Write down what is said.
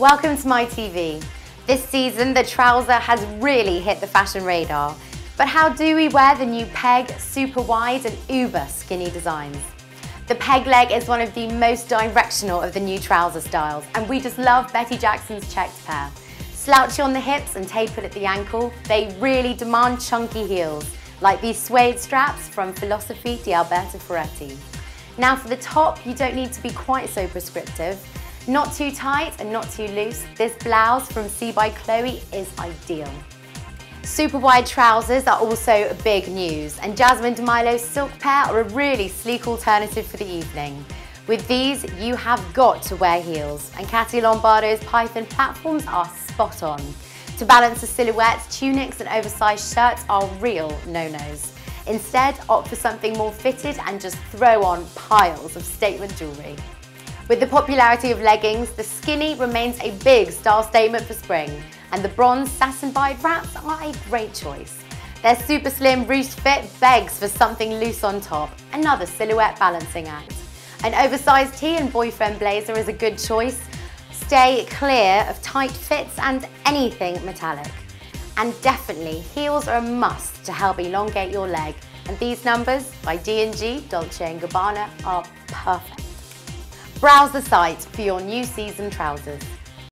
Welcome to my TV. This season, the trouser has really hit the fashion radar. But how do we wear the new Peg, super wide and uber skinny designs? The peg leg is one of the most directional of the new trouser styles, and we just love Betty Jackson's checked pair. Slouchy on the hips and tapered at the ankle, they really demand chunky heels, like these suede straps from Philosophy di Alberto Ferretti. Now for the top, you don't need to be quite so prescriptive. Not too tight and not too loose, this blouse from See by Chloe is ideal. Super wide trousers are also a big news and Jasmine Di Milo's silk pair are a really sleek alternative for the evening. With these, you have got to wear heels and Katia Lombardo's Python platforms are spot on. To balance the silhouette, tunics and oversized shirts are real no-nos. Instead, opt for something more fitted and just throw on piles of statement jewellery. With the popularity of leggings, the skinny remains a big style statement for spring, and the bronze Sass & Bide wraps are a great choice. Their super slim ruched fit begs for something loose on top, another silhouette balancing act. An oversized tee and boyfriend blazer is a good choice. Stay clear of tight fits and anything metallic. And definitely, heels are a must to help elongate your leg. And these numbers by D&G, Dolce & Gabbana are perfect. Browse the site for your new season trousers.